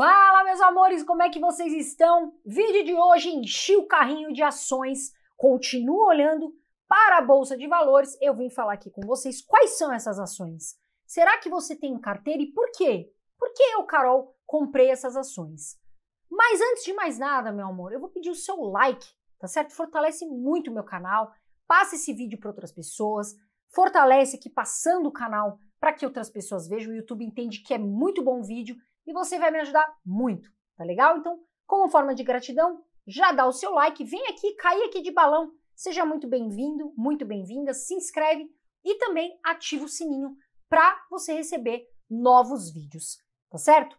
Fala, meus amores, como é que vocês estão? Vídeo de hoje, enchi o carrinho de ações, continuo olhando para a Bolsa de Valores. Eu vim falar aqui com vocês quais são essas ações. Será que você tem carteira e por quê? Por que eu, Carol, comprei essas ações? Mas antes de mais nada, meu amor, eu vou pedir o seu like, tá certo? Fortalece muito o meu canal, passa esse vídeo para outras pessoas, fortalece aqui passando o canal para que outras pessoas vejam. O YouTube entende que é muito bom vídeo e você vai me ajudar muito, tá legal? Então, como forma de gratidão, já dá o seu like, vem aqui, cair aqui de balão. Seja muito bem-vindo, muito bem-vinda, se inscreve e também ativa o sininho para você receber novos vídeos, tá certo?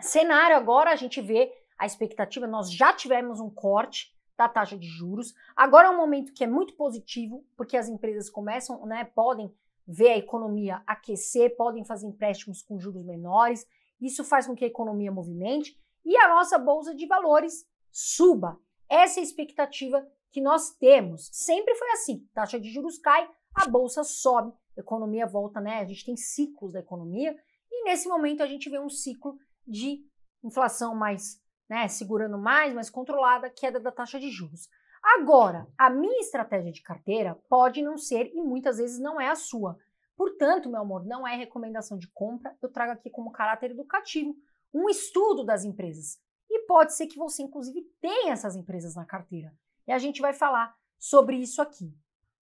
Cenário agora a gente vê a expectativa, nós já tivemos um corte da taxa de juros. Agora é um momento que é muito positivo, porque as empresas começam, né, podem ver a economia aquecer, podem fazer empréstimos com juros menores. Isso faz com que a economia movimente e a nossa bolsa de valores suba. Essa é a expectativa que nós temos. Sempre foi assim: taxa de juros cai, a bolsa sobe, a economia volta, né? A gente tem ciclos da economia e nesse momento a gente vê um ciclo de inflação mais, né, segurando mais, mais controlada, queda da taxa de juros. Agora, a minha estratégia de carteira pode não ser e muitas vezes não é a sua. Portanto, meu amor, não é recomendação de compra, eu trago aqui como caráter educativo um estudo das empresas. E pode ser que você, inclusive, tenha essas empresas na carteira. E a gente vai falar sobre isso aqui.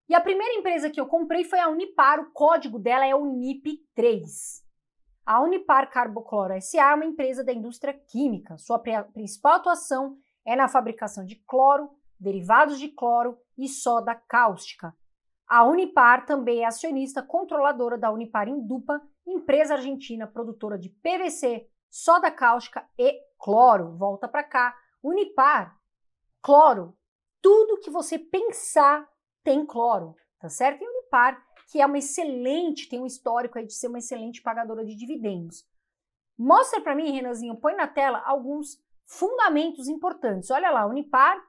E a primeira empresa que eu comprei foi a Unipar, o código dela é UNIP3. A Unipar Carbocloro SA é uma empresa da indústria química. Sua principal atuação é na fabricação de cloro, derivados de cloro e soda cáustica. A Unipar também é acionista controladora da Unipar Indupa, empresa argentina produtora de PVC, soda cáustica e cloro. Volta para cá. Unipar, cloro, tudo que você pensar tem cloro, tá certo? E Unipar, que é uma excelente, tem um histórico aí de ser uma excelente pagadora de dividendos. Mostra para mim, Renanzinho, põe na tela alguns fundamentos importantes. Olha lá, Unipar,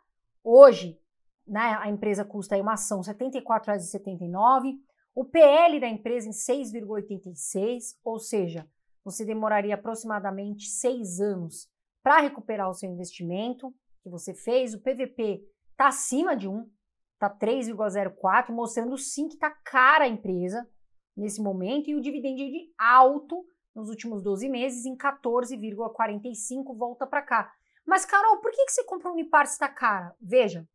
hoje, né, a empresa custa aí uma ação R$ 74,79, o PL da empresa em 6,86, ou seja, você demoraria aproximadamente seis anos para recuperar o seu investimento que você fez. O PVP está acima de 1, está 3,04, mostrando sim que está cara a empresa nesse momento, e o dividendo de alto nos últimos 12 meses em 14,45, volta para cá. Mas, Carol, por que, que você comprou Unipar se está cara? Veja,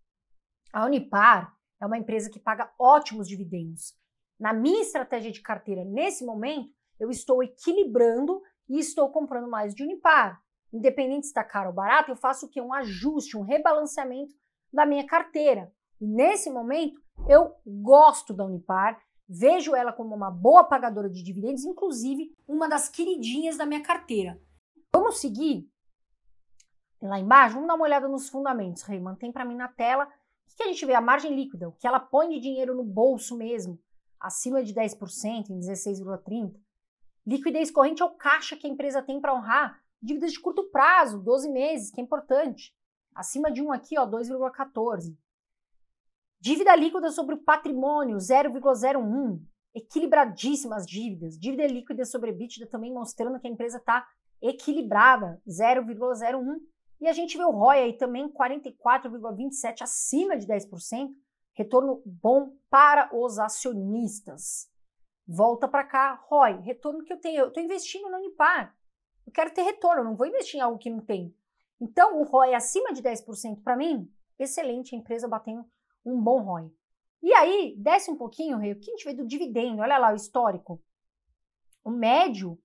a Unipar é uma empresa que paga ótimos dividendos. Na minha estratégia de carteira, nesse momento, eu estou equilibrando e estou comprando mais de Unipar. Independente se está caro ou barato, eu faço o quê? Um ajuste, um rebalanceamento da minha carteira. E nesse momento, eu gosto da Unipar, vejo ela como uma boa pagadora de dividendos, inclusive uma das queridinhas da minha carteira. Vamos seguir lá embaixo? Vamos dar uma olhada nos fundamentos, Rei. Mantém para mim na tela o que a gente vê? A margem líquida, o que ela põe de dinheiro no bolso mesmo, acima de 10%, em 16,30%. Liquidez corrente é o caixa que a empresa tem para honrar. Dívidas de curto prazo, 12 meses, que é importante. Acima de 1 aqui, ó, 2,14. Dívida líquida sobre o patrimônio, 0,01. Equilibradíssimas dívidas. Dívida líquida sobre EBITDA também mostrando que a empresa está equilibrada, 0,01. E a gente vê o ROI aí também 44,27 acima de 10%, retorno bom para os acionistas. Volta para cá, ROI, retorno que eu tenho. Eu estou investindo no Unipar. Eu quero ter retorno, eu não vou investir em algo que não tem. Então, o ROI acima de 10% para mim, excelente, a empresa batendo um bom ROI. E aí, desce um pouquinho, Rei, o que a gente vê do dividendo? Olha lá o histórico. O médio,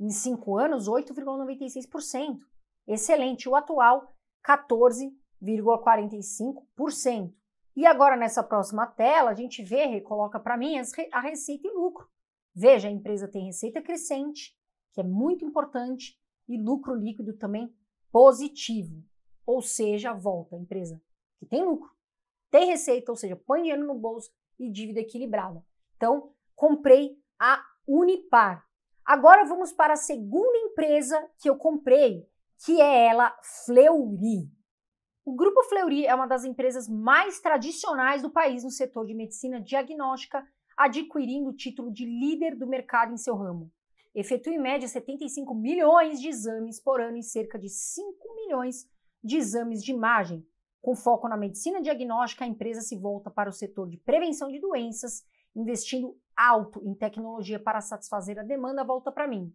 em 5 anos, 8,96%. Excelente. O atual, 14,45%. E agora, nessa próxima tela, a gente vê, coloca para mim a receita e lucro. Veja, a empresa tem receita crescente, que é muito importante, e lucro líquido também positivo. Ou seja, volta a empresa que tem lucro, tem receita, ou seja, põe dinheiro no bolso e dívida equilibrada. Então, comprei a Unipar. Agora vamos para a segunda empresa que eu comprei, que é ela Fleury. O Grupo Fleury é uma das empresas mais tradicionais do país no setor de medicina diagnóstica, adquirindo o título de líder do mercado em seu ramo. efetua em média 75 milhões de exames por ano e cerca de 5 milhões de exames de imagem. Com foco na medicina diagnóstica, a empresa se volta para o setor de prevenção de doenças, investindo alto em tecnologia para satisfazer a demanda. Volta para mim.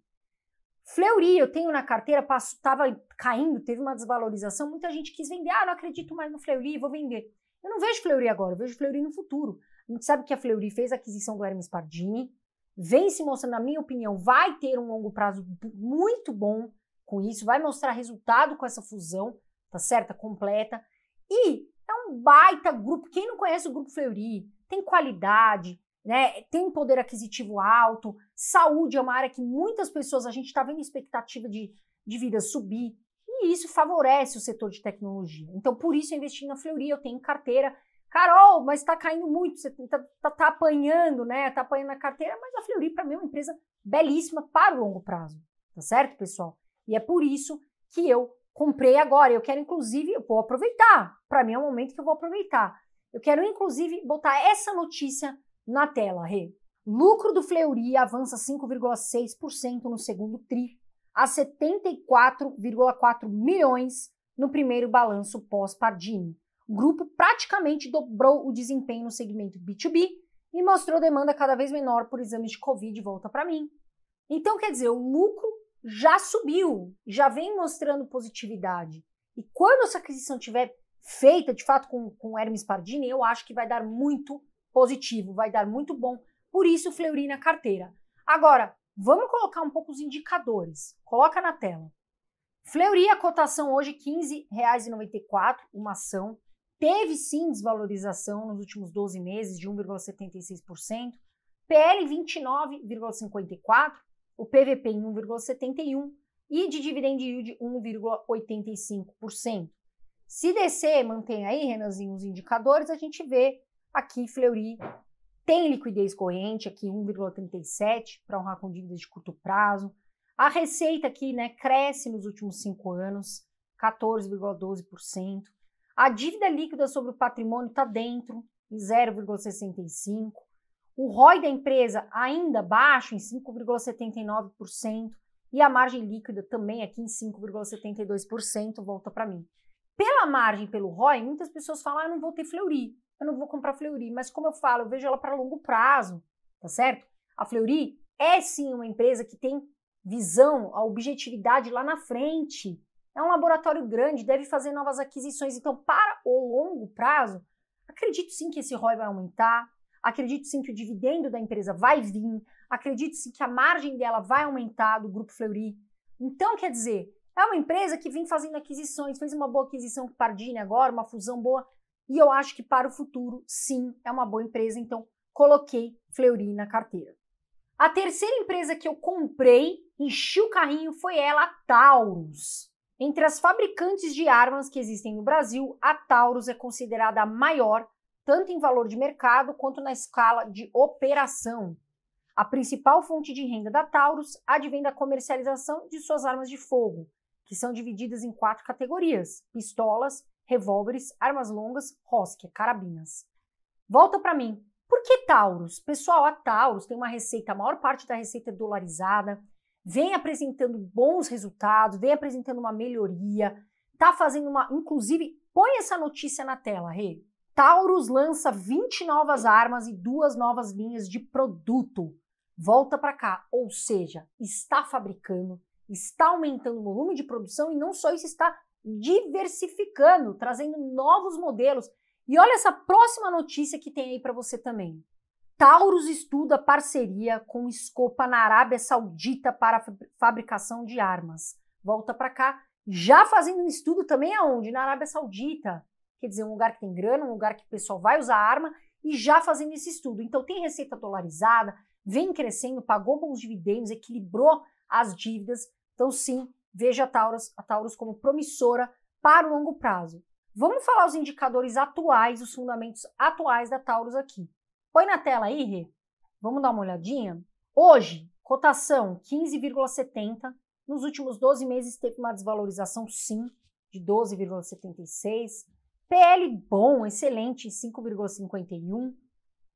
Fleury, eu tenho na carteira, estava caindo, teve uma desvalorização, muita gente quis vender. Ah, não acredito mais no Fleury, vou vender. Eu não vejo Fleury agora, eu vejo Fleury no futuro. A gente sabe que a Fleury fez a aquisição do Hermes Pardini, vem se mostrando, na minha opinião, vai ter um longo prazo muito bom com isso, vai mostrar resultado com essa fusão, tá certa, completa. E é um baita grupo. Quem não conhece o grupo Fleury, tem qualidade, né? Tem poder aquisitivo alto, saúde é uma área que muitas pessoas, a gente está vendo expectativa de, de vida subir, e isso favorece o setor de tecnologia. Então, por isso eu investi na Fleury, eu tenho carteira. Carol, mas está caindo muito, você está tá, tá apanhando, né? Está apanhando na carteira, mas a Fleury, para mim, é uma empresa belíssima para o longo prazo, tá certo, pessoal? E é por isso que eu comprei agora. Eu quero, inclusive, eu vou aproveitar. Para mim é um momento que eu vou aproveitar. Eu quero, inclusive, botar essa notícia na tela, Rê. Lucro do Fleury avança 5,6% no segundo TRI, a 74,4 milhões no primeiro balanço pós-Pardini. O grupo praticamente dobrou o desempenho no segmento B2B e mostrou demanda cada vez menor por exames de Covid, volta para mim. Então, quer dizer, o lucro já subiu, já vem mostrando positividade. E quando essa aquisição tiver feita, de fato, com, com Hermes Pardini, eu acho que vai dar muito positivo, vai dar muito bom. Por isso, Fleury na carteira. Agora, vamos colocar um pouco os indicadores. Coloca na tela. Fleury, a cotação hoje R$ 15,94, uma ação. Teve sim desvalorização nos últimos 12 meses de 1,76%. PL 29,54, o PVP em 1,71 e de dividend yield 1,85%. Se descer, mantém aí, Renanzinho, os indicadores, a gente vê Aqui, Fleury tem liquidez corrente, aqui 1,37 para honrar com dívidas de curto prazo. A receita aqui né, cresce nos últimos cinco anos, 14,12%. A dívida líquida sobre o patrimônio está dentro, em 0,65%. O ROI da empresa ainda baixo, em 5,79%. E a margem líquida também aqui em 5,72%, volta para mim. Pela margem, pelo ROI, muitas pessoas falam, ah, não vou ter Fleury eu não vou comprar Fleury, mas como eu falo, eu vejo ela para longo prazo, tá certo? A Fleury é sim uma empresa que tem visão, a objetividade lá na frente. É um laboratório grande, deve fazer novas aquisições. Então, para o longo prazo, acredito sim que esse ROI vai aumentar, acredito sim que o dividendo da empresa vai vir, acredito sim que a margem dela vai aumentar do grupo Fleury. Então, quer dizer, é uma empresa que vem fazendo aquisições, fez uma boa aquisição com Pardini agora, uma fusão boa. E eu acho que para o futuro, sim, é uma boa empresa, então coloquei Fleury na carteira. A terceira empresa que eu comprei, enchi o carrinho, foi ela, a Taurus. Entre as fabricantes de armas que existem no Brasil, a Taurus é considerada a maior, tanto em valor de mercado quanto na escala de operação. A principal fonte de renda da Taurus advém da comercialização de suas armas de fogo, que são divididas em quatro categorias: pistolas, revólveres, armas longas, rosque, carabinas. Volta para mim. Por que Taurus? Pessoal, a Taurus tem uma receita, a maior parte da receita é dolarizada, vem apresentando bons resultados, vem apresentando uma melhoria, tá fazendo uma, inclusive, põe essa notícia na tela, Rê. Taurus lança 20 novas armas e duas novas linhas de produto. Volta para cá, ou seja, está fabricando, está aumentando o volume de produção e não só isso está diversificando, trazendo novos modelos. E olha essa próxima notícia que tem aí para você também. Taurus estuda parceria com Escopa na Arábia Saudita para fabricação de armas. Volta para cá, já fazendo um estudo também aonde? Na Arábia Saudita. Quer dizer, um lugar que tem grana, um lugar que o pessoal vai usar arma e já fazendo esse estudo. Então tem receita dolarizada, vem crescendo, pagou bons dividendos, equilibrou as dívidas. Então sim, veja a Taurus, a Taurus como promissora para o longo prazo. Vamos falar os indicadores atuais, os fundamentos atuais da Taurus aqui. Põe na tela aí, Rê. Vamos dar uma olhadinha? Hoje, cotação 15,70. Nos últimos 12 meses teve uma desvalorização, sim, de 12,76. PL bom, excelente, 5,51.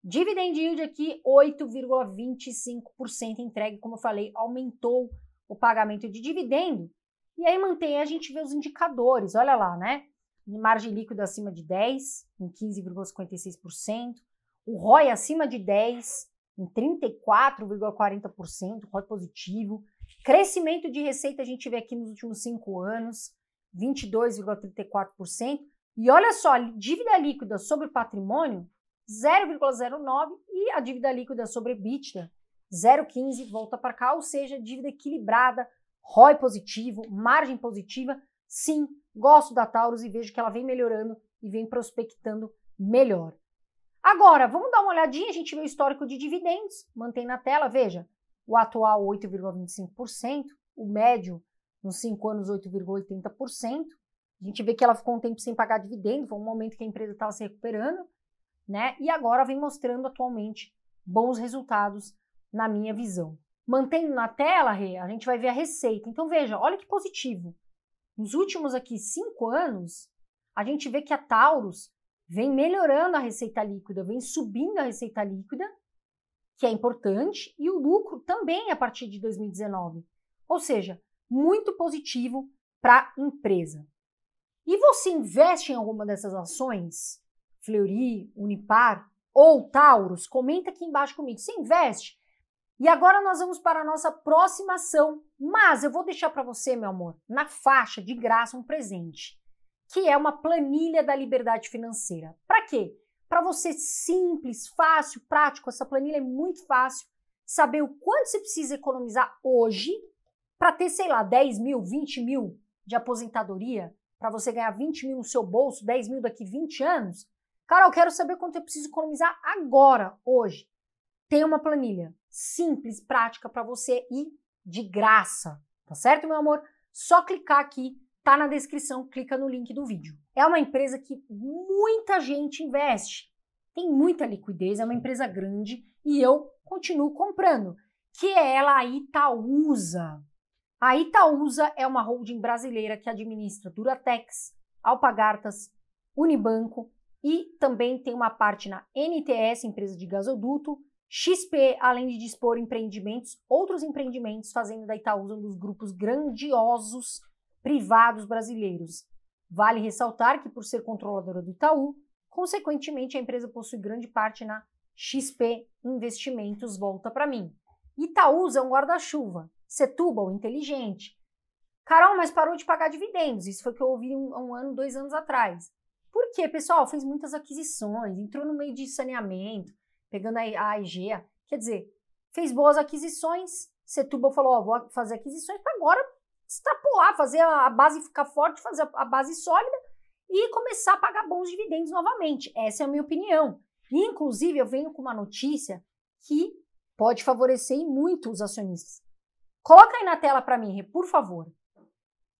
Dividend yield aqui 8,25% entregue, como eu falei, aumentou o pagamento de dividendo. E aí mantém, a gente vê os indicadores, olha lá, né? Margem líquida acima de 10, em 15,56%. O ROI acima de 10, em 34,40%, ROI positivo. Crescimento de receita a gente vê aqui nos últimos cinco anos, 22,34%. E olha só, dívida líquida sobre patrimônio, 0,09 e a dívida líquida sobre EBITDA, 0,15, volta para cá, ou seja, dívida equilibrada, ROI positivo, margem positiva. Sim, gosto da Taurus e vejo que ela vem melhorando e vem prospectando melhor. Agora, vamos dar uma olhadinha, a gente vê o histórico de dividendos, mantém na tela, veja, o atual 8,25%, o médio nos 5 anos 8,80%. A gente vê que ela ficou um tempo sem pagar dividendo, foi um momento que a empresa estava se recuperando, né? E agora vem mostrando atualmente bons resultados na minha visão. Mantendo na tela, Rê, a gente vai ver a receita. Então veja, olha que positivo. Nos últimos aqui cinco anos, a gente vê que a Taurus vem melhorando a receita líquida, vem subindo a receita líquida, que é importante, e o lucro também a partir de 2019. Ou seja, muito positivo para a empresa. E você investe em alguma dessas ações? Fleury, Unipar ou Taurus? Comenta aqui embaixo comigo. Você investe? E agora nós vamos para a nossa próxima ação. Mas eu vou deixar para você, meu amor, na faixa de graça um presente, que é uma planilha da liberdade financeira. Para quê? Para você simples, fácil, prático. Essa planilha é muito fácil. Saber o quanto você precisa economizar hoje para ter, sei lá, 10 mil, 20 mil de aposentadoria, para você ganhar 20 mil no seu bolso, 10 mil daqui 20 anos. Cara, eu quero saber quanto eu preciso economizar agora, hoje. Tem uma planilha simples, prática para você e de graça, tá certo, meu amor? Só clicar aqui, tá na descrição, clica no link do vídeo. É uma empresa que muita gente investe, tem muita liquidez, é uma empresa grande e eu continuo comprando, que é ela a Itaúsa. A Itaúsa é uma holding brasileira que administra Duratex, Alpagartas, Unibanco, e também tem uma parte na NTS, empresa de gasoduto, XP, além de dispor empreendimentos, outros empreendimentos, fazendo da Itaúsa um dos grupos grandiosos privados brasileiros. Vale ressaltar que, por ser controladora do Itaú, consequentemente a empresa possui grande parte na XP Investimentos Volta para mim. Itaúsa é um guarda-chuva, Setúbal inteligente. Carol, mas parou de pagar dividendos. Isso foi o que eu ouvi um, um ano, dois anos atrás. Por quê, pessoal? Fez muitas aquisições, entrou no meio de saneamento, pegando a AIG. Quer dizer, fez boas aquisições. Setúbal falou: Ó, vou fazer aquisições para agora extrapolar, fazer a base ficar forte, fazer a base sólida e começar a pagar bons dividendos novamente. Essa é a minha opinião. inclusive, eu venho com uma notícia que pode favorecer muito os acionistas. Coloca aí na tela para mim, por favor.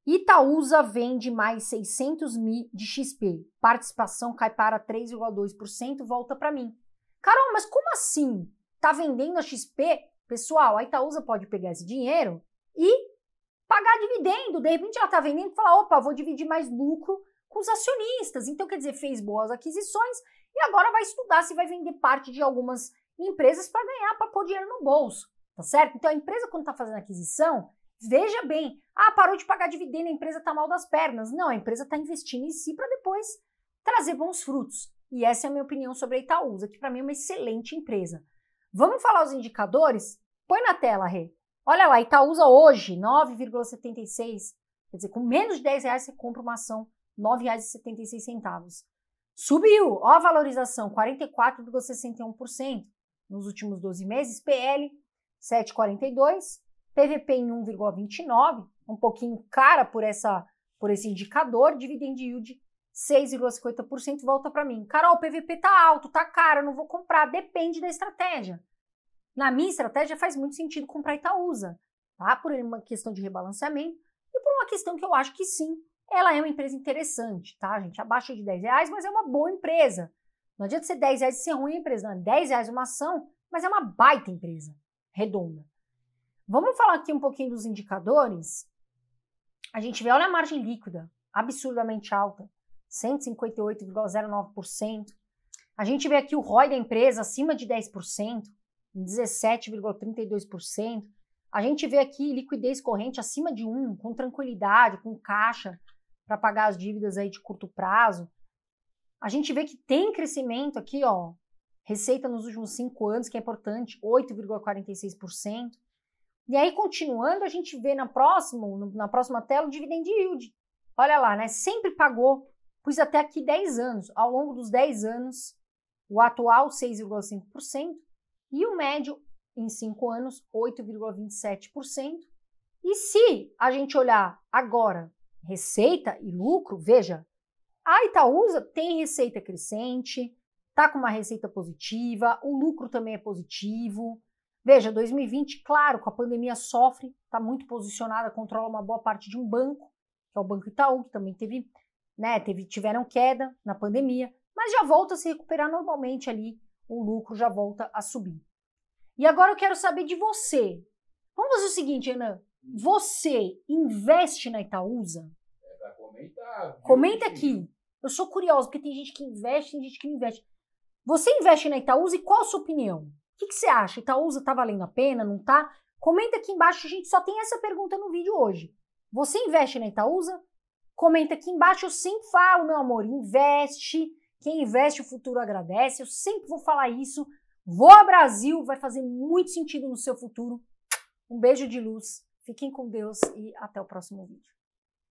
Itaúsa vende mais 600 mil de XP. Participação cai para 3,2%, volta para mim. Carol, mas como assim? Tá vendendo a XP? Pessoal, a Itaúsa pode pegar esse dinheiro e pagar dividendo. De repente ela tá vendendo e fala, opa, vou dividir mais lucro com os acionistas. Então, quer dizer, fez boas aquisições e agora vai estudar se vai vender parte de algumas empresas para ganhar, para pôr dinheiro no bolso. Tá certo? Então, a empresa, quando está fazendo aquisição, Veja bem, ah, parou de pagar dividendo, a empresa está mal das pernas. Não, a empresa está investindo em si para depois trazer bons frutos. E essa é a minha opinião sobre a Itaúsa, que para mim é uma excelente empresa. Vamos falar os indicadores? Põe na tela, Rê. Olha lá, Itaúsa hoje, 9,76. Quer dizer, com menos de 10 reais você compra uma ação, R$ 9,76. Subiu, ó a valorização, 44,61% nos últimos 12 meses, PL 7,42, PVP em 1,29, um pouquinho cara por essa por esse indicador, dividend yield 6,50% volta para mim. Carol, o PVP tá alto, tá caro, não vou comprar, depende da estratégia. Na minha estratégia faz muito sentido comprar Itaúsa, tá? Por uma questão de rebalanceamento e por uma questão que eu acho que sim, ela é uma empresa interessante, tá, gente? Abaixo de 10 reais, mas é uma boa empresa. Não adianta ser 10 reais e ser ruim a empresa, não. 10 reais uma ação, mas é uma baita empresa, redonda. Vamos falar aqui um pouquinho dos indicadores. A gente vê, olha a margem líquida, absurdamente alta, 158,09%. A gente vê aqui o ROI da empresa acima de 10%, 17,32%. A gente vê aqui liquidez corrente acima de 1, com tranquilidade, com caixa para pagar as dívidas aí de curto prazo. A gente vê que tem crescimento aqui, ó, receita nos últimos cinco anos, que é importante, 8,46%. E aí, continuando, a gente vê na próxima, na próxima tela o dividend yield. Olha lá, né? Sempre pagou, pus até aqui 10 anos. Ao longo dos 10 anos, o atual 6,5% e o médio em 5 anos 8,27%. E se a gente olhar agora receita e lucro, veja, a Itaúsa tem receita crescente, tá com uma receita positiva, o lucro também é positivo. Veja, 2020, claro, com a pandemia sofre, está muito posicionada, controla uma boa parte de um banco, que é o Banco Itaú, que também teve, né, teve, tiveram queda na pandemia, mas já volta a se recuperar normalmente ali, o lucro já volta a subir. E agora eu quero saber de você. Vamos fazer o seguinte, Ana. Você investe na Itaúsa? É comentar. Comenta aqui. Eu sou curiosa, porque tem gente que investe, tem gente que não investe. Você investe na Itaúsa e qual a sua opinião? O que, que você acha? Itaúsa tá valendo a pena, não tá? Comenta aqui embaixo, a gente só tem essa pergunta no vídeo hoje. Você investe na Itaúsa? Comenta aqui embaixo, eu sempre falo, meu amor, investe. Quem investe, o futuro agradece. Eu sempre vou falar isso. Voa Brasil, vai fazer muito sentido no seu futuro. Um beijo de luz, fiquem com Deus e até o próximo vídeo.